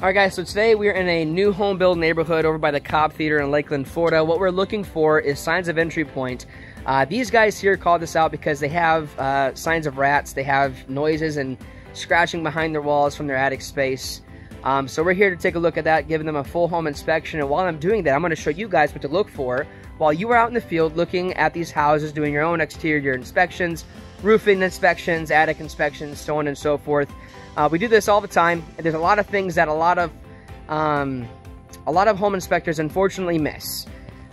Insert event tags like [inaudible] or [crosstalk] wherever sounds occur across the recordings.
All right, guys, so today we're in a new home build neighborhood over by the Cobb Theater in Lakeland, Florida. What we're looking for is signs of entry point. Uh, these guys here called this out because they have uh, signs of rats. They have noises and scratching behind their walls from their attic space. Um, so we're here to take a look at that, giving them a full home inspection. And while I'm doing that, I'm going to show you guys what to look for while you are out in the field looking at these houses, doing your own exterior inspections, roofing inspections, attic inspections, so on and so forth. Uh, we do this all the time. and There's a lot of things that a lot of um, a lot of home inspectors unfortunately miss.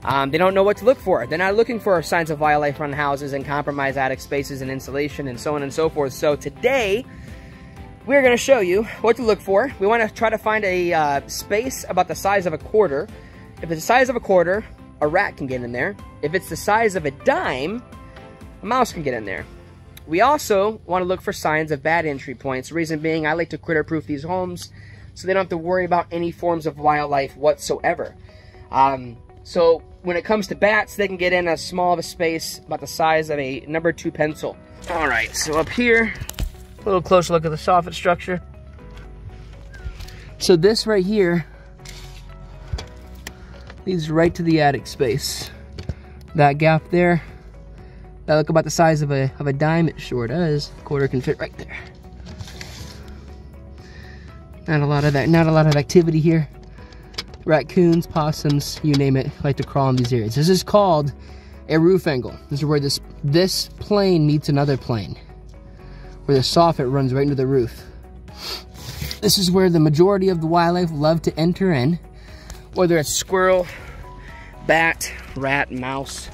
Um, they don't know what to look for. They're not looking for signs of wildlife run houses and compromised attic spaces and insulation and so on and so forth. So today, we're going to show you what to look for. We want to try to find a uh, space about the size of a quarter. If it's the size of a quarter, a rat can get in there. If it's the size of a dime, a mouse can get in there. We also want to look for signs of bad entry points. reason being, I like to critter-proof these homes so they don't have to worry about any forms of wildlife whatsoever. Um, so when it comes to bats, they can get in as small of a space about the size of a number two pencil. All right, so up here, a little closer look at the soffit structure. So this right here leads right to the attic space. That gap there that look about the size of a, of a dime, it sure does. Quarter can fit right there. Not a lot of that, not a lot of activity here. Raccoons, possums, you name it, like to crawl in these areas. This is called a roof angle. This is where this, this plane meets another plane. Where the soffit runs right into the roof. This is where the majority of the wildlife love to enter in. Whether it's squirrel, bat, rat, mouse,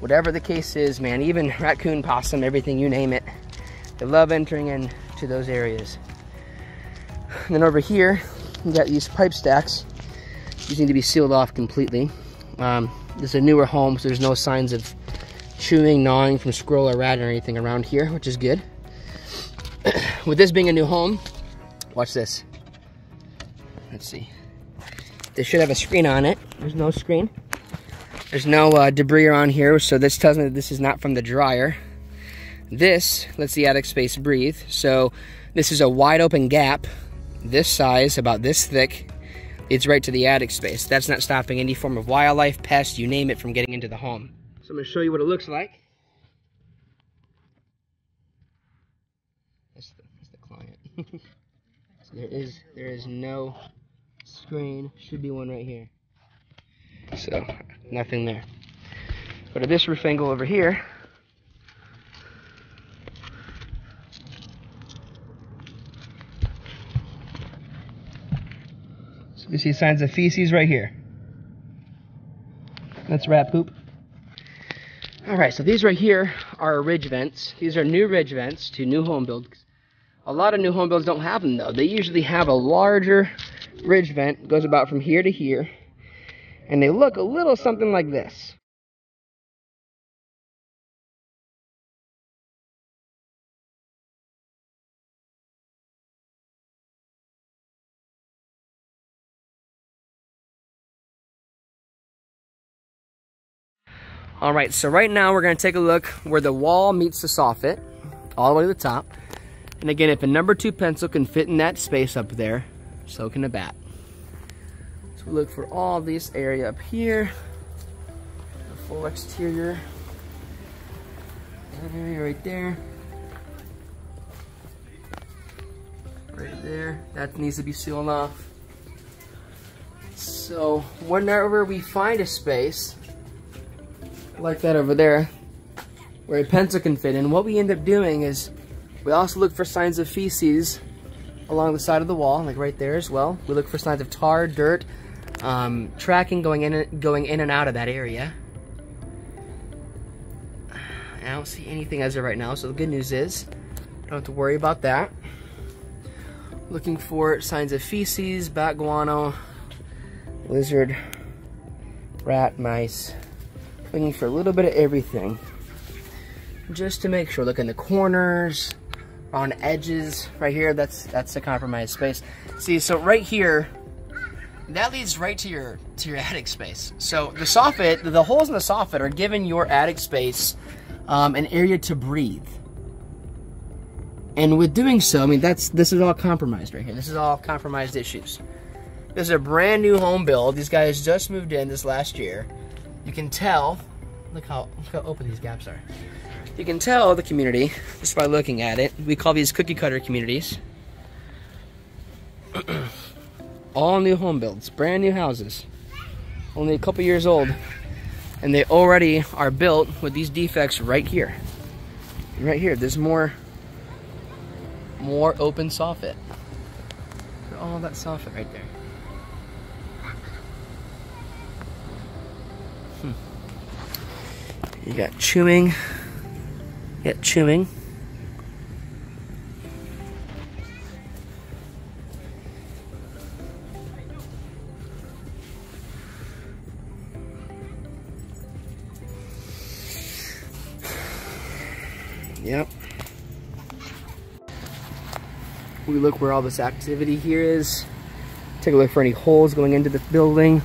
whatever the case is, man, even [laughs] raccoon, possum, everything, you name it, they love entering into those areas. And then over here, you got these pipe stacks. These need to be sealed off completely. Um, this is a newer home, so there's no signs of chewing, gnawing from squirrel or rat or anything around here, which is good. [clears throat] With this being a new home, watch this. Let's see. This should have a screen on it. There's no screen. There's no uh, debris around here, so this tells me that this is not from the dryer. This lets the attic space breathe. So this is a wide open gap, this size, about this thick. It's right to the attic space. That's not stopping any form of wildlife, pest, you name it, from getting into the home. So I'm gonna show you what it looks like. That's the, that's the client. so [laughs] there is, there is no screen. Should be one right here. So, nothing there. Go to this roof angle over here. So we see signs of feces right here. That's rat poop. Alright, so these right here are ridge vents. These are new ridge vents to new home builds. A lot of new home builds don't have them though. They usually have a larger ridge vent, goes about from here to here and they look a little something like this. All right, so right now we're gonna take a look where the wall meets the soffit, all the way to the top. And again, if a number two pencil can fit in that space up there, so can a bat look for all this area up here. The full exterior. That area right there. Right there. That needs to be sealed off. So whenever we find a space, like that over there, where a pencil can fit in, what we end up doing is we also look for signs of feces along the side of the wall, like right there as well. We look for signs of tar, dirt, um, tracking going in, going in and out of that area. I don't see anything as of right now, so the good news is don't have to worry about that. Looking for signs of feces, bat guano, lizard, rat, mice. Looking for a little bit of everything. Just to make sure. Look in the corners, on edges. Right here, that's that's the compromised space. See, so right here, that leads right to your to your [laughs] attic space. So the soffit, the holes in the soffit are giving your attic space um, an area to breathe. And with doing so, I mean, that's this is all compromised right here. This is all compromised issues. This is a brand new home build. These guys just moved in this last year. You can tell, look how, look how open these gaps are. You can tell the community just by looking at it. We call these cookie cutter communities. [clears throat] all new home builds, brand new houses. Only a couple years old. And they already are built with these defects right here. Right here, there's more more open soffit. All that soffit right there. Hmm. You got chewing. You got chewing. We look where all this activity here is. Take a look for any holes going into the building.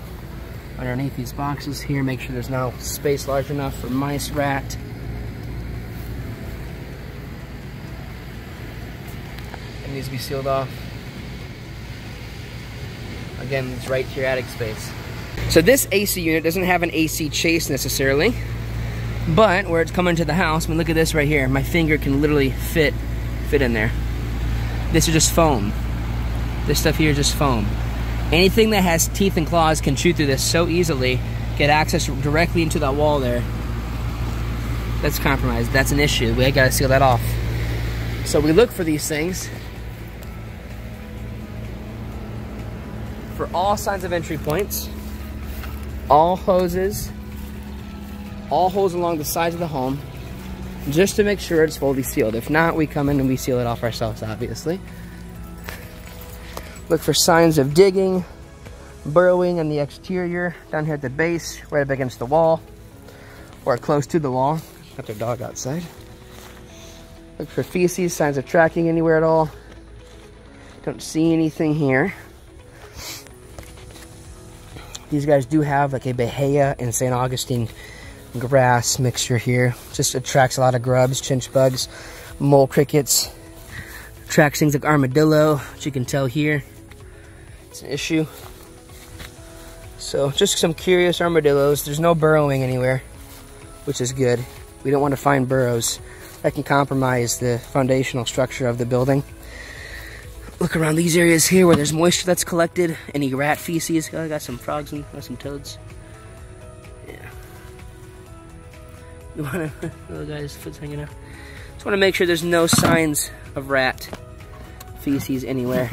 Underneath these boxes here, make sure there's no space large enough for mice, rat. It needs to be sealed off. Again, it's right to your attic space. So this AC unit doesn't have an AC chase necessarily, but where it's coming to the house, I mean, look at this right here. My finger can literally fit, fit in there. This is just foam. This stuff here is just foam. Anything that has teeth and claws can chew through this so easily, get access directly into that wall there. That's compromised. That's an issue. We gotta seal that off. So we look for these things for all signs of entry points, all hoses, all holes along the sides of the home, just to make sure it's fully sealed. If not, we come in and we seal it off ourselves, obviously. Look for signs of digging, burrowing on the exterior, down here at the base, right up against the wall, or close to the wall. Got their dog outside. Look for feces, signs of tracking anywhere at all. Don't see anything here. These guys do have like a Bahia and St. Augustine grass mixture here. Just attracts a lot of grubs, chinch bugs, mole crickets. Attracts things like armadillo, which you can tell here. It's an issue. So just some curious armadillos. There's no burrowing anywhere, which is good. We don't want to find burrows. That can compromise the foundational structure of the building. Look around these areas here where there's moisture that's collected. Any rat feces. Oh, I got some frogs and got some toads. You wanna, guy's foot's hanging out. Just wanna make sure there's no signs of rat feces anywhere.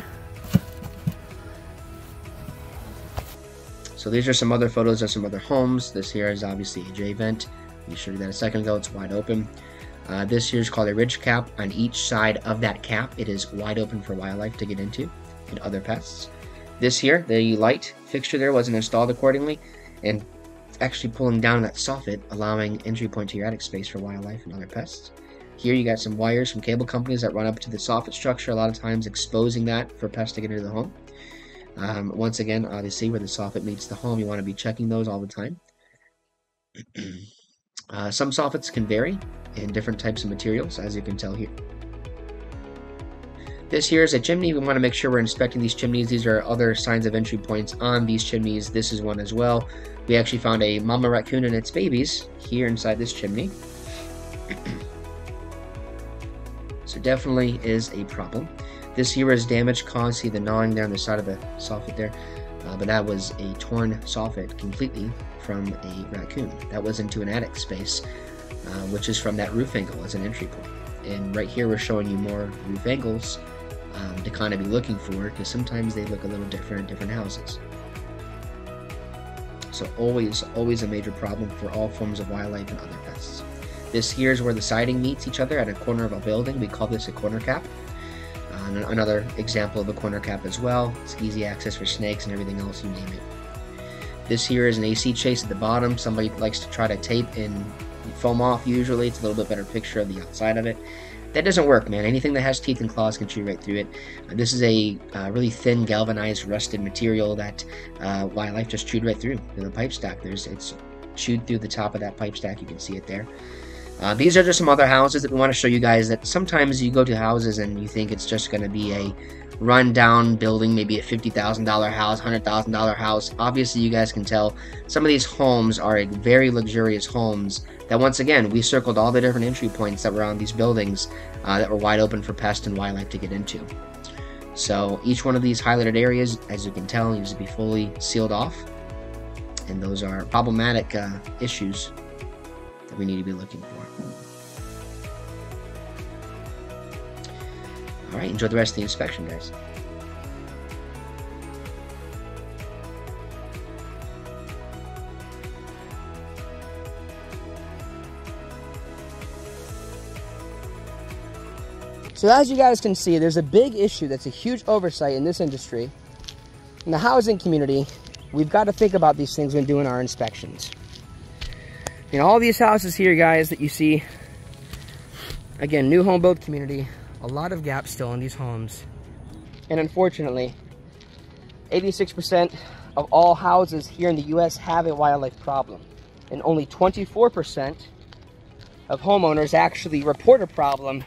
So these are some other photos of some other homes. This here is obviously a J vent. We showed you that a second ago, it's wide open. Uh, this here is called a ridge cap. On each side of that cap, it is wide open for wildlife to get into and other pests. This here, the light fixture there wasn't installed accordingly, and actually pulling down that soffit, allowing entry point to your attic space for wildlife and other pests. Here you got some wires from cable companies that run up to the soffit structure, a lot of times exposing that for pests to get into the home. Um, once again, obviously, where the soffit meets the home, you want to be checking those all the time. [clears throat] uh, some soffits can vary in different types of materials, as you can tell here. This here is a chimney. We want to make sure we're inspecting these chimneys. These are other signs of entry points on these chimneys. This is one as well. We actually found a mama raccoon and its babies here inside this chimney. [clears throat] so definitely is a problem. This here is damage caused. See the gnawing there on the side of the soffit there. Uh, but that was a torn soffit completely from a raccoon. That was into an attic space, uh, which is from that roof angle as an entry point. And right here we're showing you more roof angles um, to kind of be looking for because sometimes they look a little different in different houses. So always, always a major problem for all forms of wildlife and other pests. This here is where the siding meets each other at a corner of a building. We call this a corner cap. Uh, another example of a corner cap as well. It's easy access for snakes and everything else, you name it. This here is an AC chase at the bottom. Somebody likes to try to tape and foam off usually. It's a little bit better picture of the outside of it that doesn't work, man. Anything that has teeth and claws can chew right through it. Uh, this is a uh, really thin, galvanized, rusted material that uh, wildlife just chewed right through. the pipe stack, there's it's chewed through the top of that pipe stack. You can see it there. Uh, these are just some other houses that we want to show you guys that sometimes you go to houses and you think it's just going to be a rundown building, maybe a $50,000 house, $100,000 house. Obviously, you guys can tell some of these homes are very luxurious homes that once again, we circled all the different entry points that were on these buildings uh, that were wide open for pest and wildlife to get into. So each one of these highlighted areas, as you can tell, needs to be fully sealed off. And those are problematic uh, issues we need to be looking for. All right, enjoy the rest of the inspection, guys. So as you guys can see, there's a big issue that's a huge oversight in this industry. In the housing community, we've got to think about these things when doing our inspections. In all these houses here, guys, that you see, again, new home build community, a lot of gaps still in these homes. And unfortunately, 86% of all houses here in the US have a wildlife problem. And only 24% of homeowners actually report a problem